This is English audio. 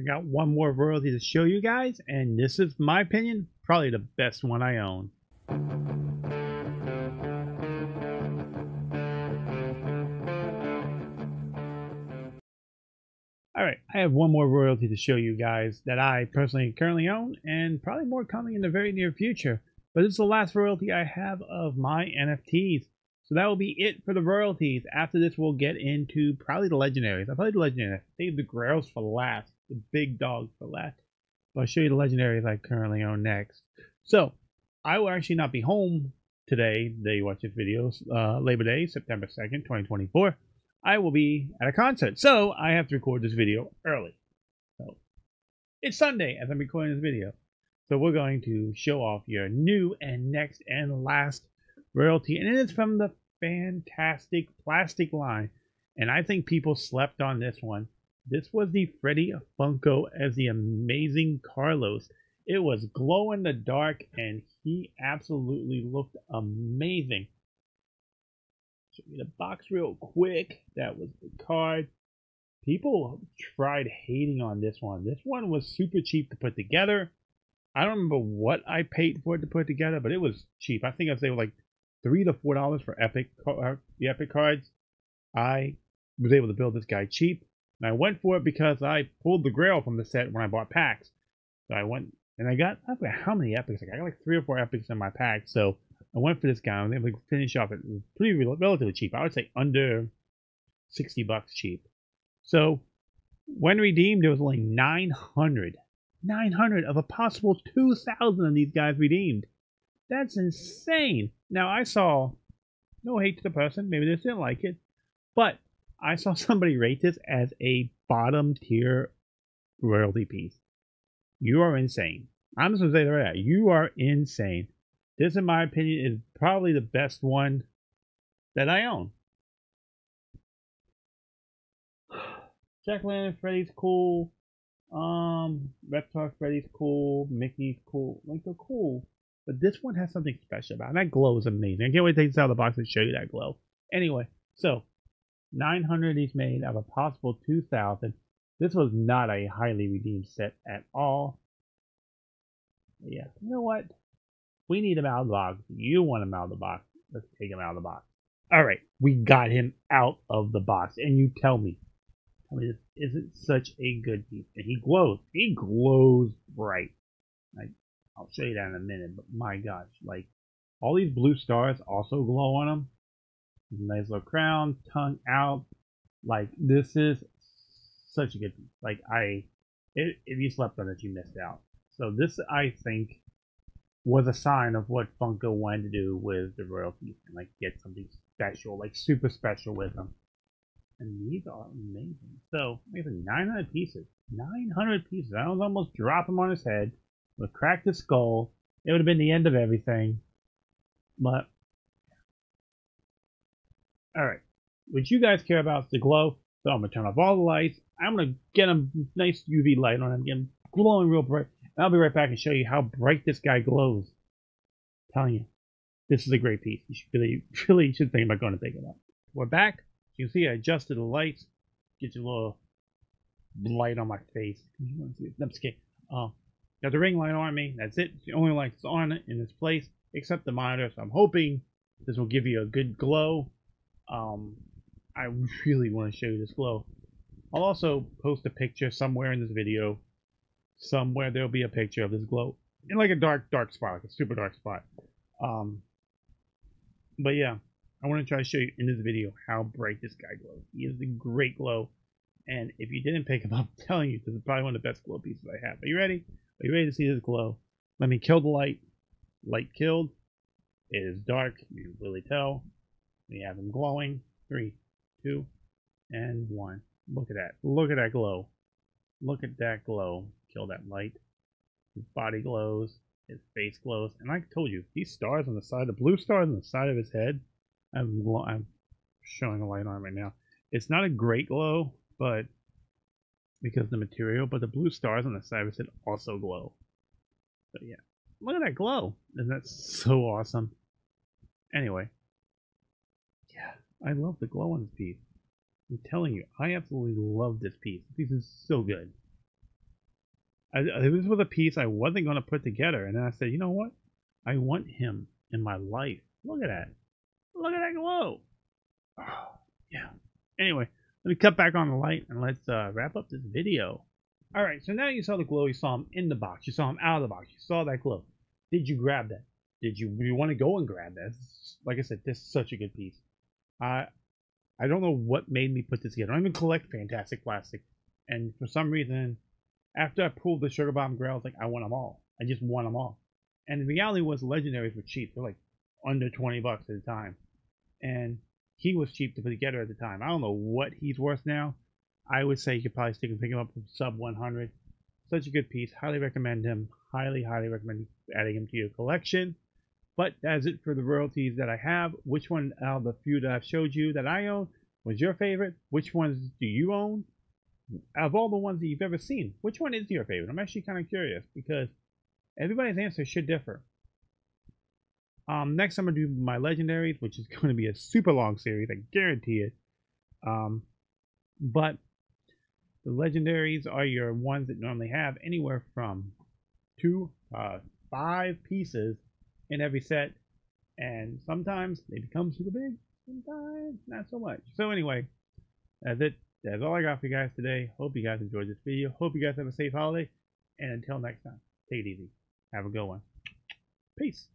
I got one more royalty to show you guys, and this is my opinion, probably the best one I own. Alright, I have one more royalty to show you guys that I personally currently own, and probably more coming in the very near future. But this is the last royalty I have of my NFTs. So that will be it for the royalties. After this, we'll get into probably the legendaries. I played the legendaries. Save the grails for last. The big dog for that. But I'll show you the legendaries I currently own next. So, I will actually not be home today, day you watch this video, uh, Labor Day, September 2nd, 2024. I will be at a concert. So, I have to record this video early. So, it's Sunday as I'm recording this video. So, we're going to show off your new and next and last royalty. And it is from the Fantastik Plastik line. And I think people slept on this one. This was the Freddy Funko as the amazing Carlos. It was glow in the dark and he absolutely looked amazing. Show me the box real quick. That was the card. People tried hating on this one. This one was super cheap to put together. I don't remember what I paid for it to put together, but it was cheap. I think I was like three to four dollars for epic uh, the epic cards. I was able to build this guy cheap, and I went for it because I pulled the Grail from the set when I bought packs. So I went and I got I forget how many epics. I got like three or four epics in my pack. So I went for this guy. Was able to finish off it pretty relatively cheap. I would say under sixty bucks cheap. So when redeemed, there was only 900, 900 of a possible 2,000 of these guys redeemed. That's insane. Now, I saw, no hate to the person, maybe they didn't like it, but I saw somebody rate this as a bottom tier royalty piece. You are insane. I'm just to say that You are insane. This, in my opinion, is probably the best one that I own. Jack Lantern Freddy's cool. Um, Reptar Freddy's cool. Mickey's cool. Like, they're cool. But this one has something special about it. that glow is amazing. I can't wait to take this out of the box and show you that glow. Anyway, so 900 he's made of a possible 2,000. This was not a highly redeemed set at all. Yeah, you know what? We need him out of the box. You want him out of the box. Let's take him out of the box. All right, we got him out of the box. And you tell me, tell me isn't such a good piece. And he glows. He glows bright. Like I'll show you that in a minute, but my gosh, like all these blue stars also glow on them. Nice little crown, tongue out. Like this is such a good. Like I, if, if you slept on it, you missed out. So this, I think, was a sign of what Funko wanted to do with the royalties and like get something special, like super special with them. And these are amazing. So, like 900 pieces. 900 pieces. I was almost drop him on his head would cracked his skull. It would have been the end of everything. But, alright. What you guys care about is the glow. So I'm to turn off all the lights. I'm going to get a nice UV light on him, get him glowing real bright. And I'll be right back and show you how bright this guy glows. I'm telling you, this is a great piece. You should really, really should think about going to pick it up. We're back. You can see I adjusted the lights. Get you a little light on my face. I'm just kidding. Uh, Got the ring light on me. That's it. It's the only light that's on it in this place, except the monitor. So I'm hoping this will give you a good glow. Um, I really want to show you this glow. I'll also post a picture somewhere in this video. Somewhere there'll be a picture of this glow in like a dark, dark spot, like a super dark spot. Um, but yeah, I want to try to show you in this video how bright this guy glows. He is a great glow. And if you didn't pick him up, I'm telling you, this is probably one of the best glow pieces I have. Are you ready? Are you ready to see this glow? Let me kill the light. Light killed. It is dark. You can clearly tell. We have him glowing. Three, two, and one. Look at that. Look at that glow. Look at that glow. Kill that light. His body glows. His face glows. And I told you, these stars on the side, the blue stars on the side of his head, I'm, I'm showing a light on right now. It's not a great glow, but because of the material, but the blue stars on the side of his head also glow. So yeah, look at that glow. Isn't that so awesome? Anyway, yeah, I love the glow on this piece. I'm telling you, I absolutely love this piece. This piece is so good. I, this was a piece I wasn't going to put together, and then I said, you know what? I want him in my life. Look at that. Look at that glow. Oh, yeah. Anyway, let me cut back on the light and let's uh, wrap up this video. All right, so now you saw the glow. You saw him in the box. You saw him out of the box. You saw that glow. Did you grab that? Did you, you want to go and grab that? Like I said, this is such a good piece. I I don't know what made me put this together. I don't even collect Fantastik Plastik, and for some reason, after I pulled the Sugar Bomb Grail, I was like, I want them all. I just want them all. And the reality was, legendaries were cheap. They're like under 20 bucks at the time, and he was cheap to put together at the time. I don't know what he's worth now. I would say you could probably stick and pick him up for sub 100. Such a good piece. Highly recommend him. Highly, highly recommend adding him to your collection. But that's it for the royalties that I have. Which one out of the few that I've showed you that I own was your favorite? Which ones do you own? Of all the ones that you've ever seen, which one is your favorite? I'm actually kind of curious because everybody's answer should differ. Um, next, I'm gonna do my legendaries, which is going to be a super long series. I guarantee it. Um, but the legendaries are your ones that normally have anywhere from two, uh, five pieces in every set, and sometimes they become super big, sometimes not so much. So anyway, that's it. That's all I got for you guys today. Hope you guys enjoyed this video. Hope you guys have a safe holiday, and until next time, take it easy. Have a good one. Peace.